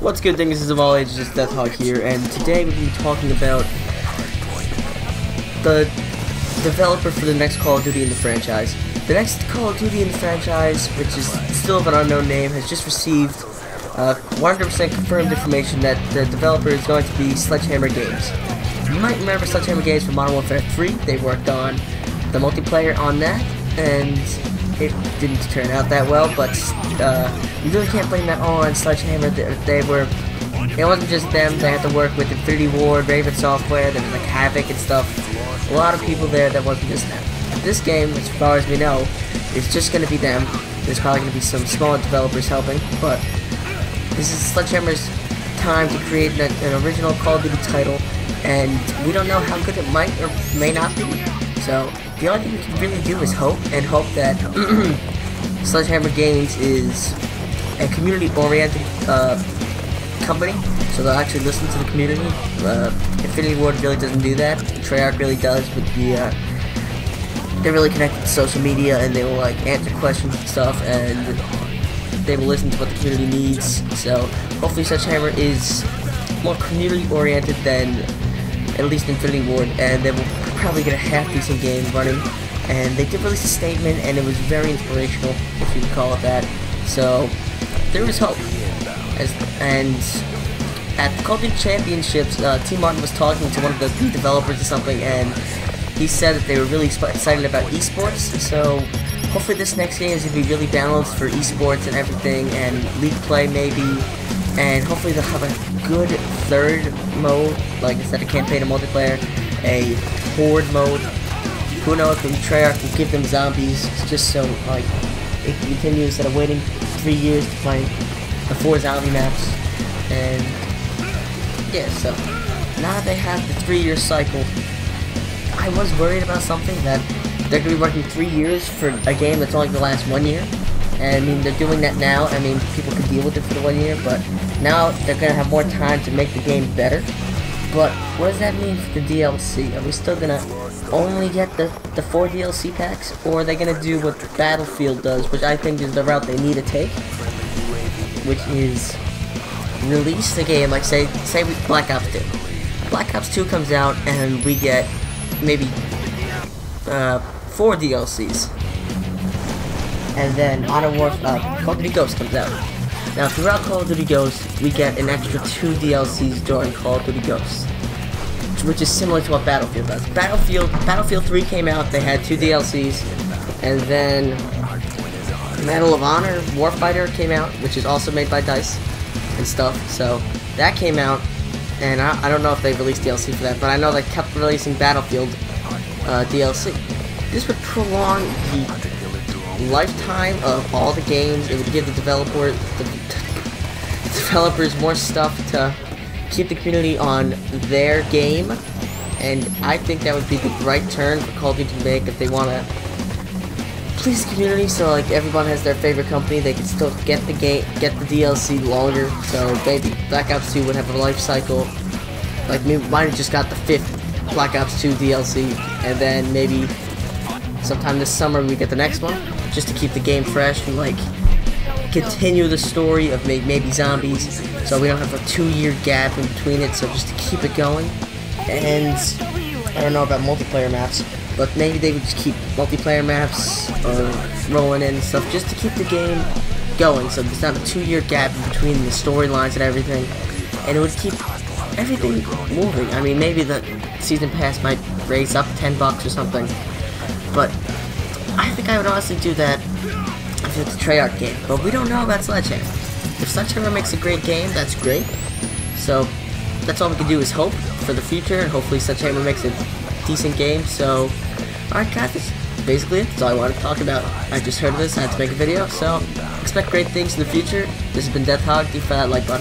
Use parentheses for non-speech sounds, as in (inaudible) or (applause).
What's good, Dinguses of all ages, it's Death Hawk here, and today we're going to be talking about the developer for the next Call of Duty in the franchise. The next Call of Duty in the franchise, which is still of an unknown name, has just received 100% uh, confirmed information that the developer is going to be Sledgehammer Games. You might remember Sledgehammer Games from Modern Warfare 3. They worked on the multiplayer on that, and it didn't turn out that well, but uh, you really can't blame that all on Sledgehammer. They, were, it wasn't just them, they had to work with Infinity Ward, Raven Software, there was like Havoc and stuff. A lot of people there that wasn't just them. This game, as far as we know, is just going to be them. There's probably going to be some smaller developers helping, but this is Sledgehammer's time to create an, an original Call of Duty title, and we don't know how good it might or may not be. So the only thing we can really do is hope, and hope that (clears throat) Sledgehammer Games is a community-oriented uh, company, so they'll actually listen to the community. Uh, Infinity Ward really doesn't do that. Treyarch really does with the, uh, they're really connected to social media, and they will, like, answer questions and stuff, and they will listen to what the community needs, so hopefully Sledgehammer is more community-oriented than at least in Infinity Ward, and they will probably get a half-decent game running. And they did release a statement, and it was very inspirational, if you would call it that. So, there is hope. As, and at the Duty Championships, uh, Team Martin was talking to one of the developers or something, and he said that they were really excited about esports. So, hopefully this next game is going to be really balanced for esports and everything, and league play maybe, and hopefully they'll have a good third mode, like instead of campaign and multiplayer, a horde mode. Who knows, maybe Treyarch will give them zombies, just so, like, it can continue instead of waiting three years to play the four zombie maps, and, yeah, so, now they have the three-year cycle, I was worried about something that they're going to be working three years for a game that's only to last one year. And I mean, they're doing that now. I mean, people could deal with it for the one year, but now they're to have more time to make the game better. But what does that mean for the DLC? Are we still to only get the, the four DLC packs? Or are they to do what Battlefield does, which I think is the route they need to take? Which is release the game, like say, say we Black Ops 2. Black Ops 2 comes out and we get maybe uh, four DLCs. And then Modern Warfare, uh, Call of Duty Ghosts comes out. Now, throughout Call of Duty Ghosts, we get an extra two DLCs during Call of Duty Ghosts, which is similar to what Battlefield does. Battlefield, Battlefield 3 came out, they had two DLCs, and then Medal of Honor Warfighter came out, which is also made by DICE and stuff. So that came out, and I, I don't know if they released DLC for that, but I know they kept releasing Battlefield uh, DLC. This would prolong the lifetime of all the games. It would give the developer the developers more stuff to keep the community on their game, and I think that would be the right turn for Call of Duty to make if they want to please the community. So like everyone has their favorite company, they can still get the game, get the DLC longer. So maybe Black Ops 2 would have a life cycle. Like me, mine just got the fifth Black Ops 2 DLC, and then maybe sometime this summer we get the next one, just to keep the game fresh and like continue the story of maybe zombies, so we don't have a two-year gap in between it. So just to keep it going, and I don't know about multiplayer maps, but maybe they would just keep multiplayer maps or rolling in and stuff just to keep the game going. So there's not a two-year gap in between the storylines and everything, and it would keep everything moving. I mean, maybe the season pass might raise up 10 bucks or something, but I think I would honestly do that if it's a Treyarch game, but we don't know about Sledgehammer. If Sledgehammer makes a great game, that's great. So, that's all we can do is hope for the future, and hopefully Sledgehammer makes a decent game, so, alright guys, that's basically it. That's all I wanted to talk about. I just heard of this, I had to make a video, so, expect great things in the future. This has been Death Hog, do for that like button.